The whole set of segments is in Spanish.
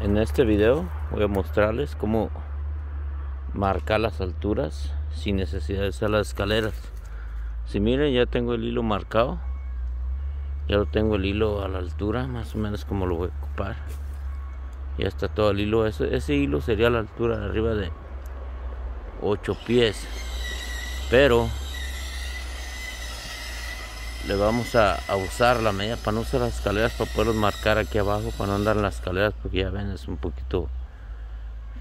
En este video voy a mostrarles cómo marcar las alturas sin necesidad de usar las escaleras. Si miren ya tengo el hilo marcado. Ya lo tengo el hilo a la altura, más o menos como lo voy a ocupar. Ya está todo el hilo. Ese, ese hilo sería a la altura de arriba de 8 pies. Pero le vamos a, usar la media para no usar las escaleras para poderlos marcar aquí abajo para no andar en las escaleras porque ya ven es un poquito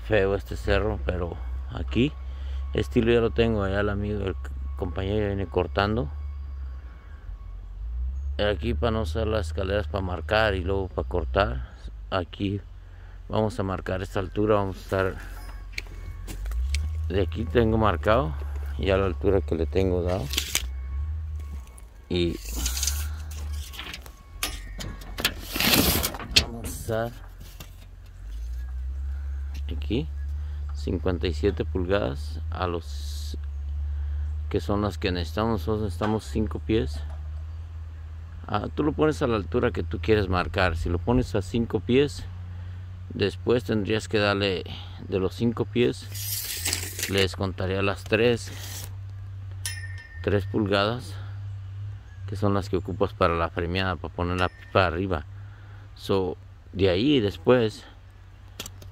feo este cerro pero aquí hilo ya lo tengo allá el amigo el compañero viene cortando. Aquí para no usar las escaleras para marcar y luego para cortar aquí vamos a marcar esta altura vamos a estar de aquí tengo marcado ya la altura que le tengo dado y vamos a aquí 57 pulgadas a los que son las que necesitamos. Nosotros necesitamos 5 pies. Ah, tú lo pones a la altura que tú quieres marcar. Si lo pones a 5 pies después tendrías que darle de los 5 pies les contaría las 3 3 pulgadas que son las que ocupas para la premiada, para poner la pipa arriba. So, de ahí después,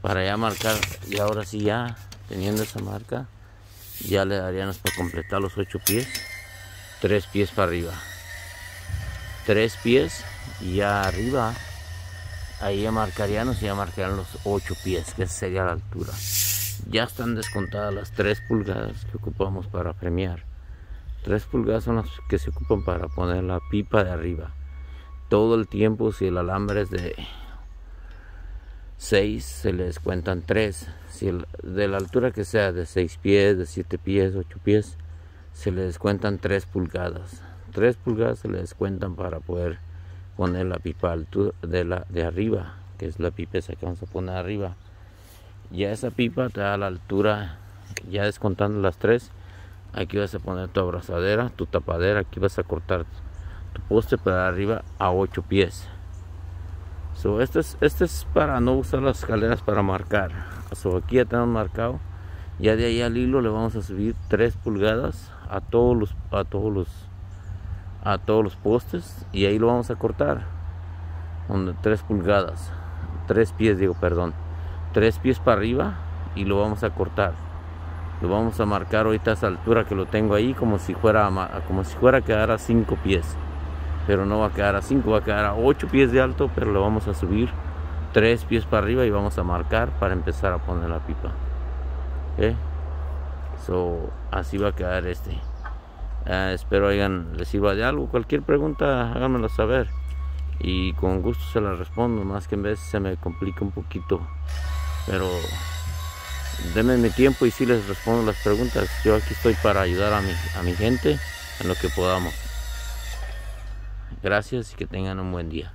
para ya marcar, y ahora sí ya, teniendo esa marca, ya le daríamos para completar los ocho pies, tres pies para arriba. Tres pies y ya arriba, ahí ya marcaríamos y ya marcarían los ocho pies, que sería la altura. Ya están descontadas las tres pulgadas que ocupamos para premiar. 3 pulgadas son las que se ocupan para poner la pipa de arriba. Todo el tiempo, si el alambre es de 6, se les cuentan 3. Si de la altura que sea, de 6 pies, de 7 pies, 8 pies, se les cuentan 3 pulgadas. 3 pulgadas se les cuentan para poder poner la pipa de, la, de arriba, que es la pipa esa que vamos a poner arriba. Ya esa pipa te da la altura, ya descontando las 3 aquí vas a poner tu abrazadera tu tapadera aquí vas a cortar tu poste para arriba a 8 pies. So, este, es, este es para no usar las escaleras para marcar. So, aquí ya tenemos marcado. Ya de ahí al hilo le vamos a subir 3 pulgadas a todos los a todos los a todos los postes y ahí lo vamos a cortar. Donde 3 pulgadas 3 pies digo perdón 3 pies para arriba y lo vamos a cortar lo vamos a marcar ahorita a esa altura que lo tengo ahí como si fuera como si fuera a quedar a 5 pies. Pero no va a quedar a 5 va a quedar a 8 pies de alto pero lo vamos a subir 3 pies para arriba y vamos a marcar para empezar a poner la pipa. So, así va a quedar este. Ah, espero hayan les sirva de algo. Cualquier pregunta háganmelo saber. Y con gusto se la respondo más que en vez se me complica un poquito. Pero denme mi tiempo y si les respondo las preguntas. Yo aquí estoy para ayudar a mi, a mi gente en lo que podamos. Gracias y que tengan un buen día.